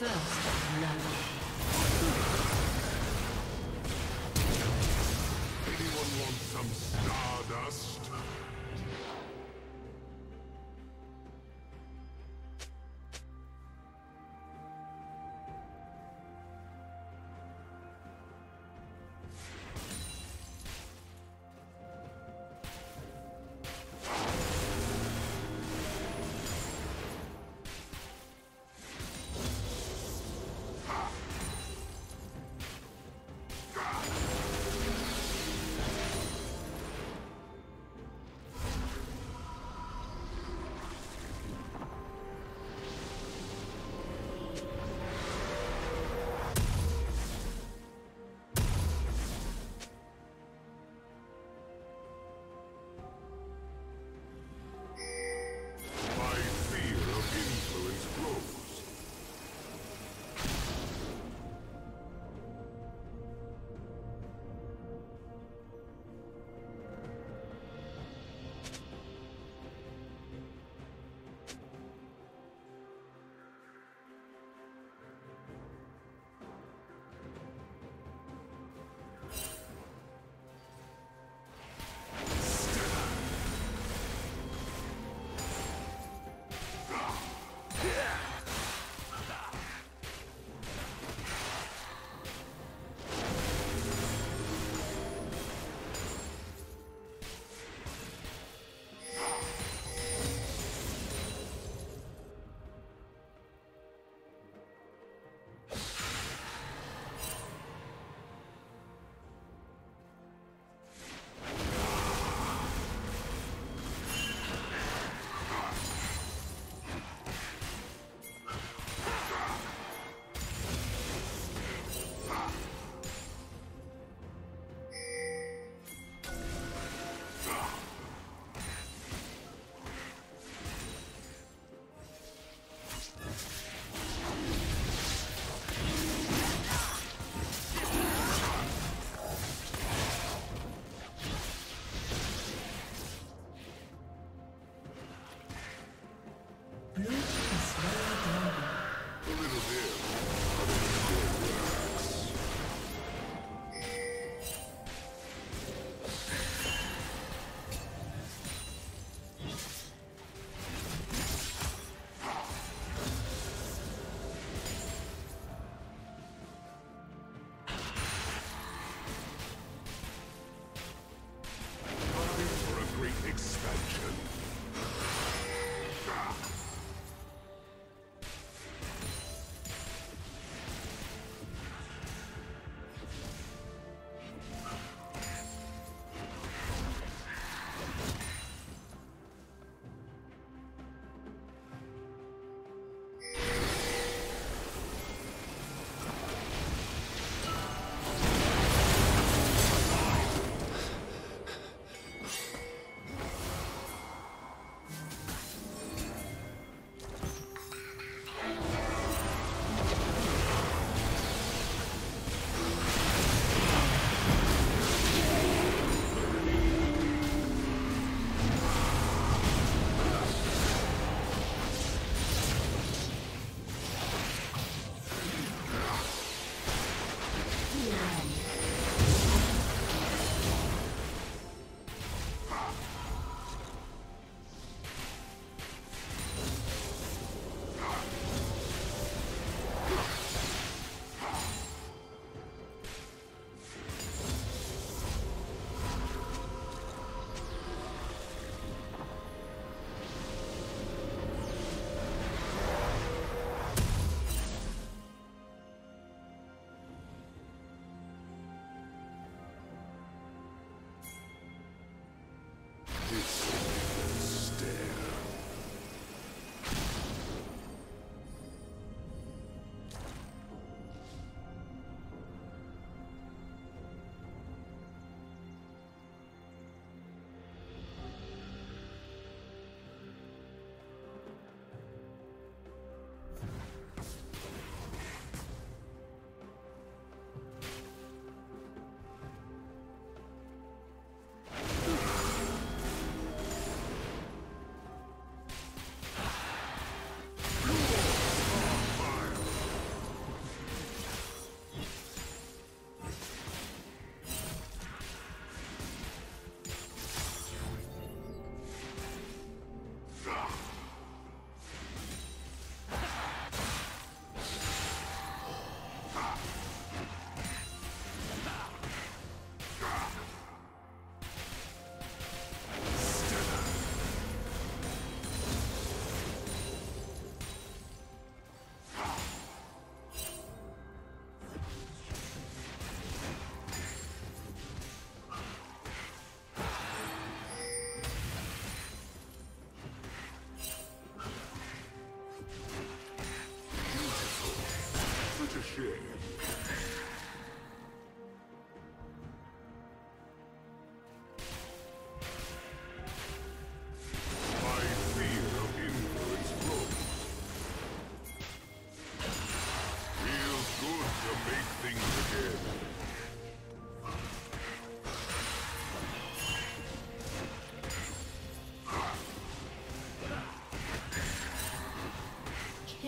First love. Anyone want some stardust?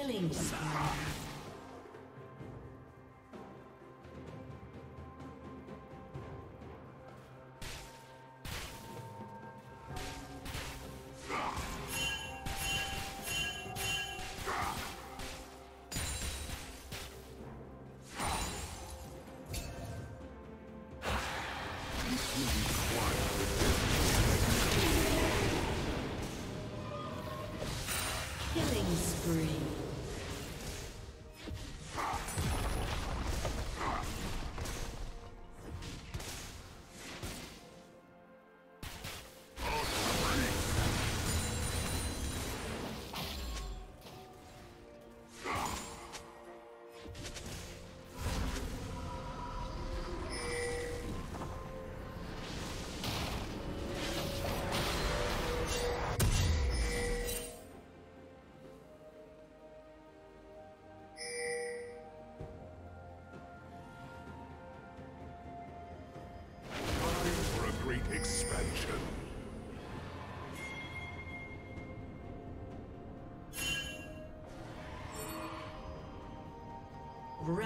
Killing spree.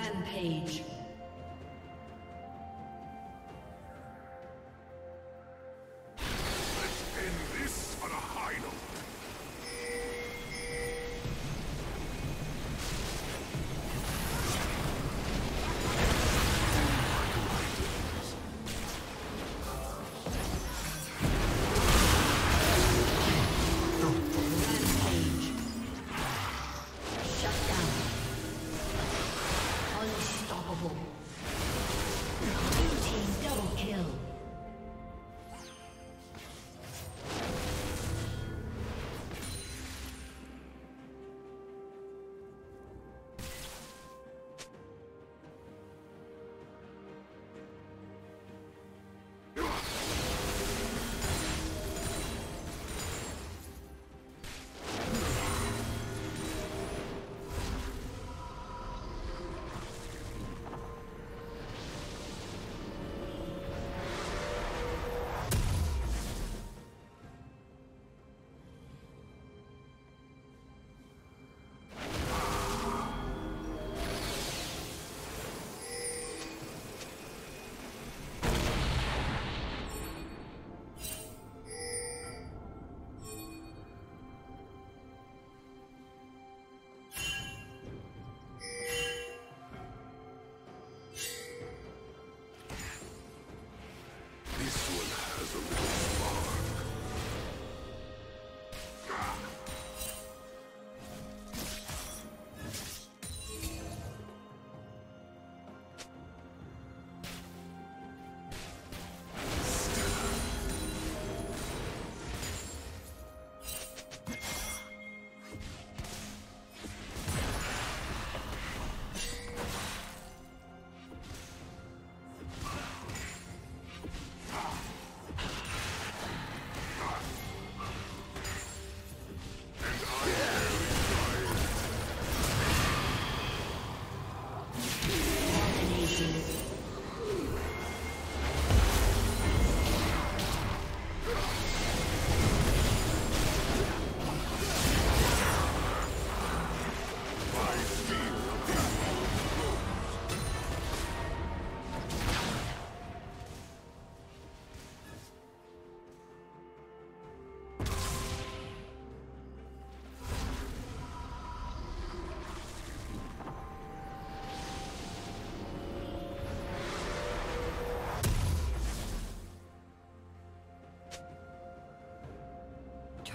Rampage.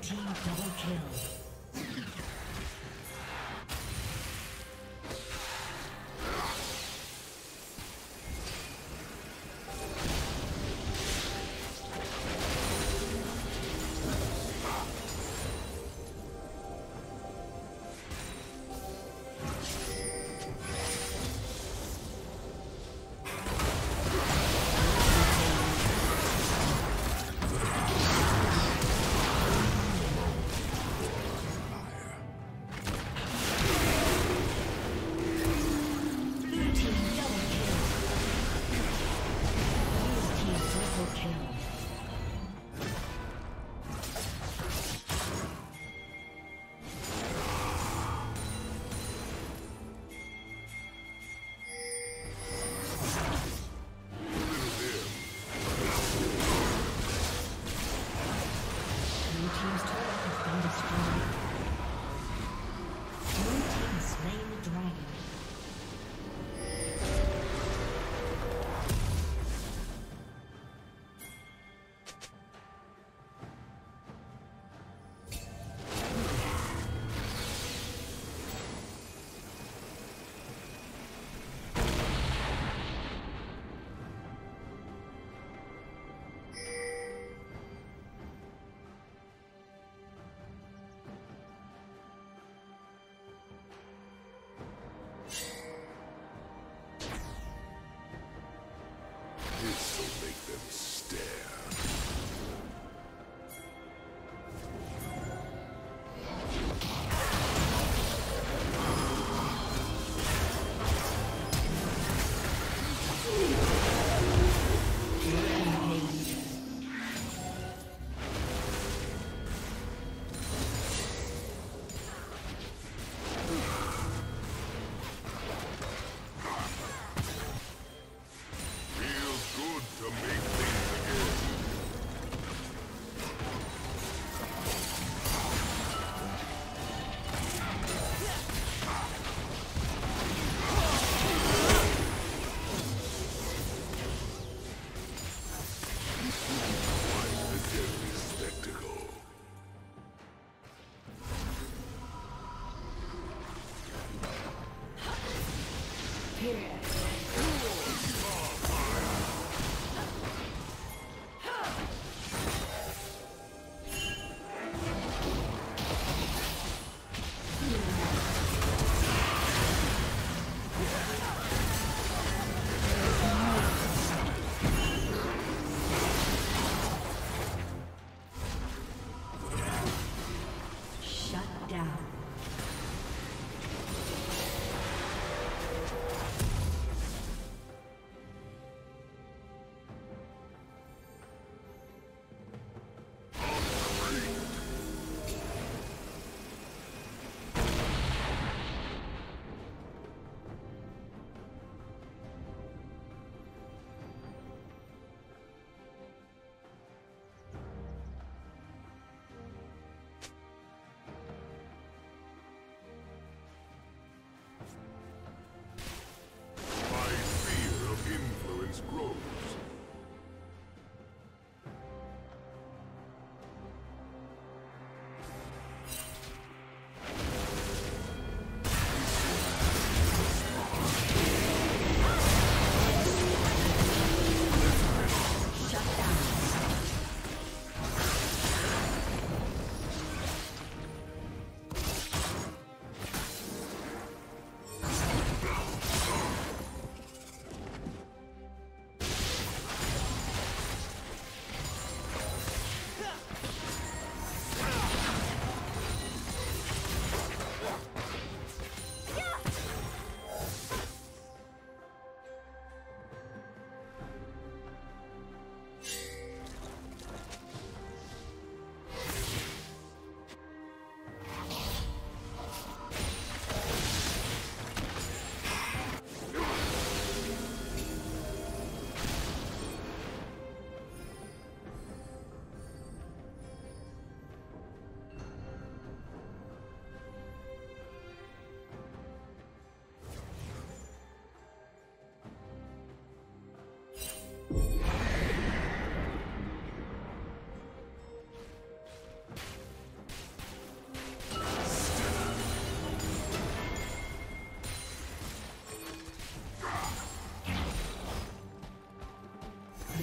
Team double kill. This will make them stare.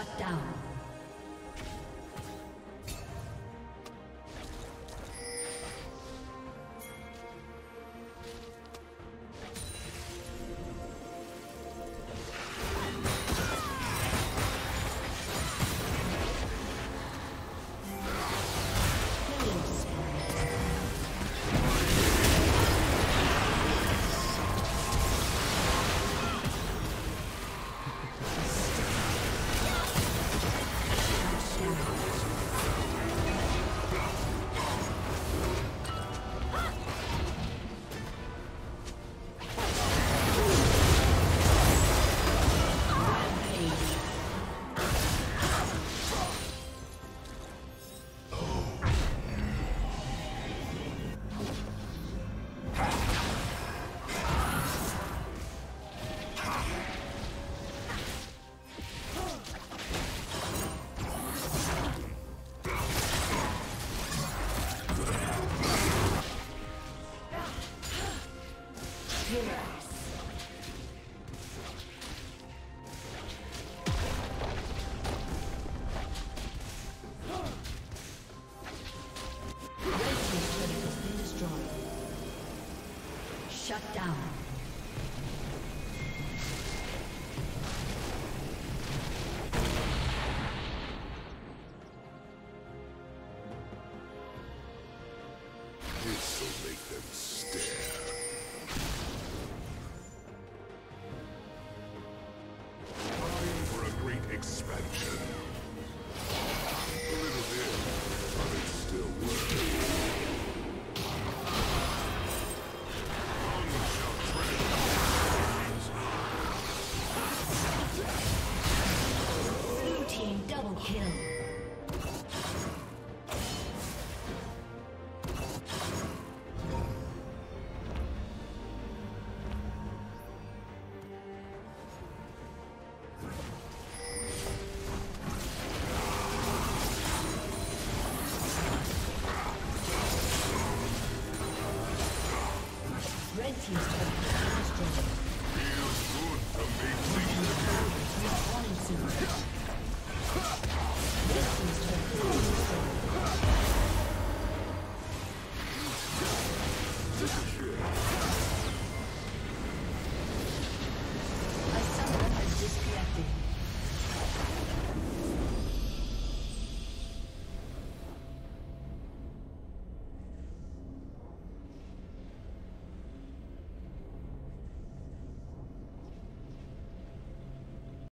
Shut down. Shut down.